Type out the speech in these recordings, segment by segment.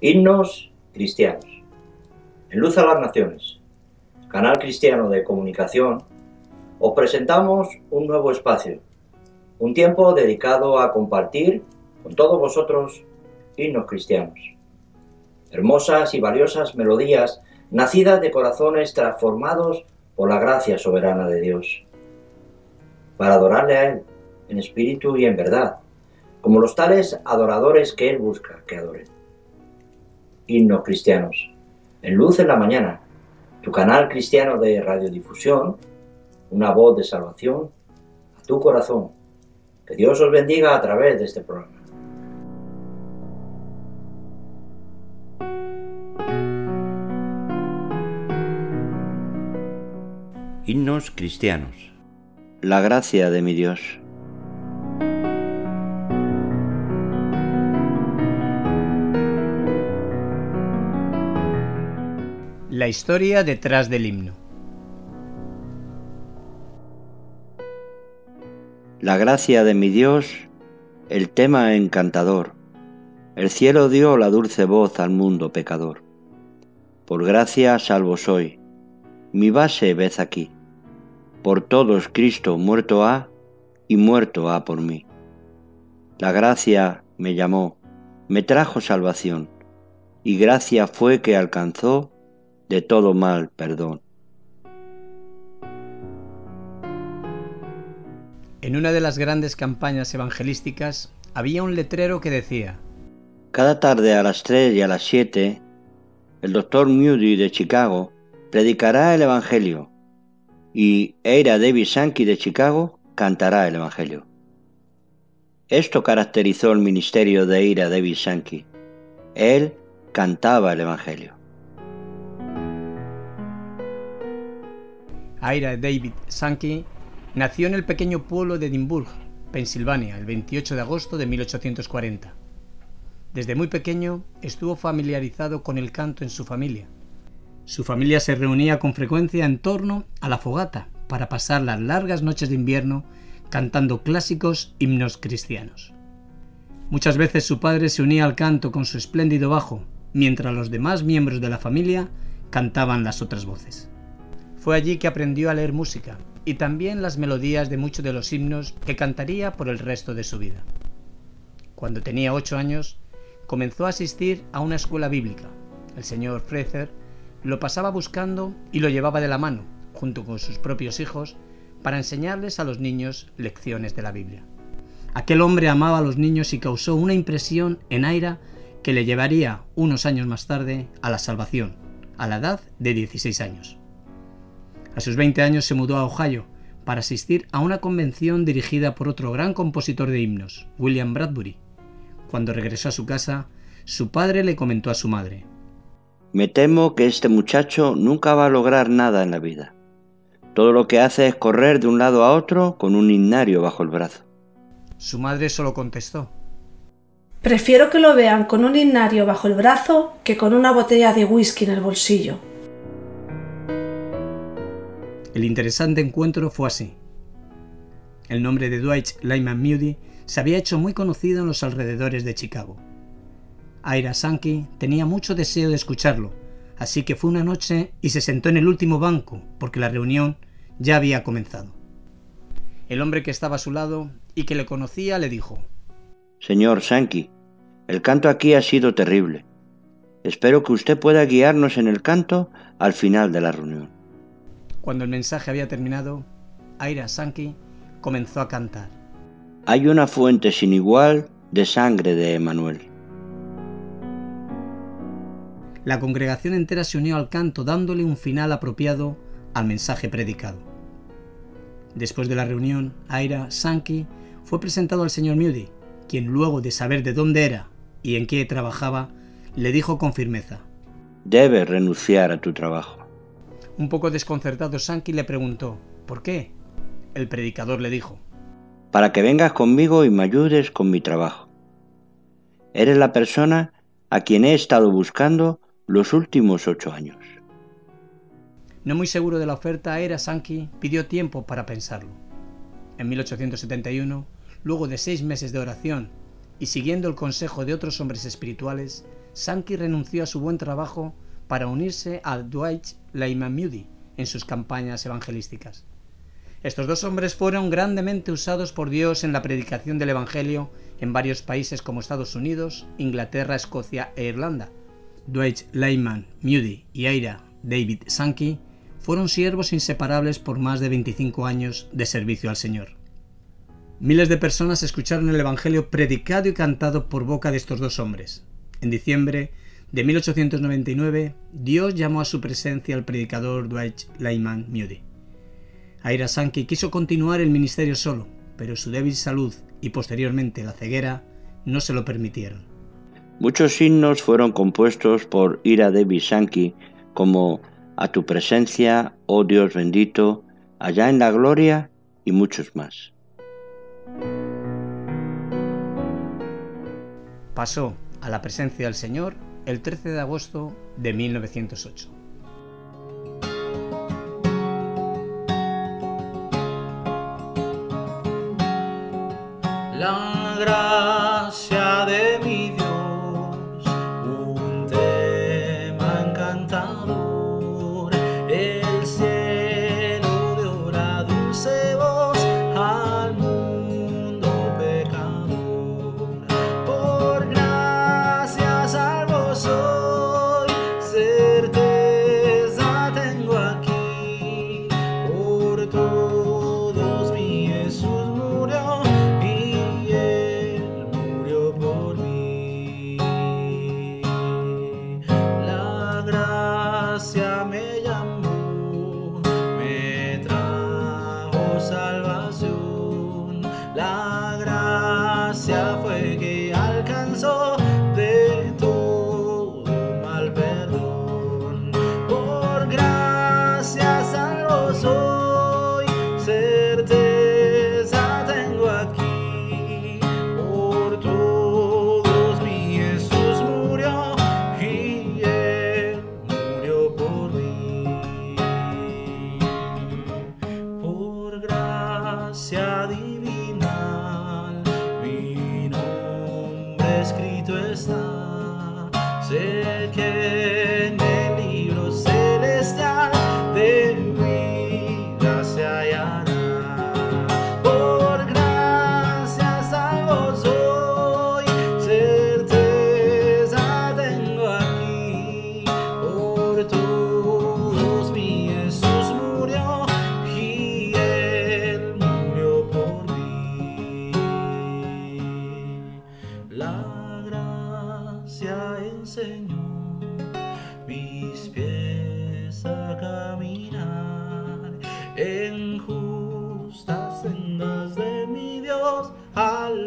Himnos cristianos. En Luz a las Naciones, canal cristiano de comunicación, os presentamos un nuevo espacio, un tiempo dedicado a compartir con todos vosotros himnos cristianos. Hermosas y valiosas melodías nacidas de corazones transformados por la gracia soberana de Dios, para adorarle a Él en espíritu y en verdad, como los tales adoradores que Él busca que adoren. Himnos cristianos, en luz en la mañana, tu canal cristiano de radiodifusión, una voz de salvación a tu corazón. Que Dios os bendiga a través de este programa. Himnos cristianos. La gracia de mi Dios. La historia detrás del himno. La gracia de mi Dios, el tema encantador. El cielo dio la dulce voz al mundo pecador. Por gracia salvo soy. Mi base ves aquí. Por todos Cristo muerto ha y muerto ha por mí. La gracia me llamó, me trajo salvación, y gracia fue que alcanzó de todo mal perdón. En una de las grandes campañas evangelísticas había un letrero que decía, Cada tarde a las 3 y a las 7, el doctor Moody de Chicago predicará el Evangelio y Eira David Sankey de Chicago cantará el Evangelio. Esto caracterizó el ministerio de Eira David Sankey. Él cantaba el Evangelio. Ira David Sankey nació en el pequeño pueblo de Edimburgo, Pensilvania, el 28 de agosto de 1840. Desde muy pequeño estuvo familiarizado con el canto en su familia. Su familia se reunía con frecuencia en torno a la fogata para pasar las largas noches de invierno cantando clásicos himnos cristianos. Muchas veces su padre se unía al canto con su espléndido bajo, mientras los demás miembros de la familia cantaban las otras voces. Fue allí que aprendió a leer música y también las melodías de muchos de los himnos que cantaría por el resto de su vida. Cuando tenía ocho años, comenzó a asistir a una escuela bíblica. El señor Fraser lo pasaba buscando y lo llevaba de la mano, junto con sus propios hijos, para enseñarles a los niños lecciones de la Biblia. Aquel hombre amaba a los niños y causó una impresión en Aira que le llevaría unos años más tarde a la salvación, a la edad de 16 años. A sus 20 años se mudó a Ohio para asistir a una convención dirigida por otro gran compositor de himnos, William Bradbury. Cuando regresó a su casa, su padre le comentó a su madre, Me temo que este muchacho nunca va a lograr nada en la vida. Todo lo que hace es correr de un lado a otro con un himnario bajo el brazo. Su madre solo contestó, Prefiero que lo vean con un himnario bajo el brazo que con una botella de whisky en el bolsillo. El interesante encuentro fue así. El nombre de Dwight Lyman Moody se había hecho muy conocido en los alrededores de Chicago. Ira Sankey tenía mucho deseo de escucharlo, así que fue una noche y se sentó en el último banco porque la reunión ya había comenzado. El hombre que estaba a su lado y que le conocía le dijo, Señor Sankey, el canto aquí ha sido terrible. Espero que usted pueda guiarnos en el canto al final de la reunión. Cuando el mensaje había terminado, Ira Sankey comenzó a cantar. Hay una fuente sin igual de sangre de Emanuel. La congregación entera se unió al canto dándole un final apropiado al mensaje predicado. Después de la reunión, Ira Sankey fue presentado al señor Moody, quien luego de saber de dónde era y en qué trabajaba, le dijo con firmeza, Debes renunciar a tu trabajo. Un poco desconcertado, Sankey le preguntó, ¿por qué? El predicador le dijo, Para que vengas conmigo y me ayudes con mi trabajo. Eres la persona a quien he estado buscando los últimos ocho años. No muy seguro de la oferta, Era Sankey pidió tiempo para pensarlo. En 1871, luego de seis meses de oración y siguiendo el consejo de otros hombres espirituales, Sankey renunció a su buen trabajo para unirse a Dwight Lyman Moody en sus campañas evangelísticas. Estos dos hombres fueron grandemente usados por Dios en la predicación del Evangelio en varios países como Estados Unidos, Inglaterra, Escocia e Irlanda. Dwight Lyman Moody y Ira David Sankey fueron siervos inseparables por más de 25 años de servicio al Señor. Miles de personas escucharon el Evangelio predicado y cantado por boca de estos dos hombres. En diciembre de 1899, Dios llamó a su presencia al predicador Dwight Lyman Moody. Ira Sankey quiso continuar el ministerio solo, pero su débil salud y posteriormente la ceguera no se lo permitieron. Muchos himnos fueron compuestos por Ira David Sankey como A tu presencia, oh Dios bendito, allá en la gloria y muchos más. Pasó a la presencia del Señor el 13 de agosto de 1908. La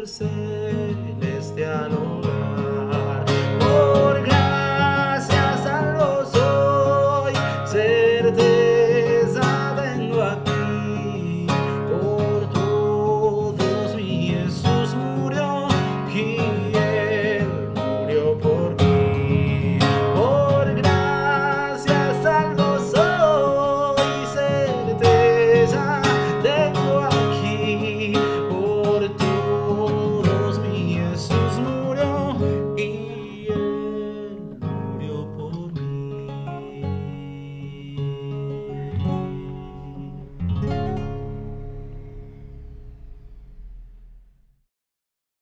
said.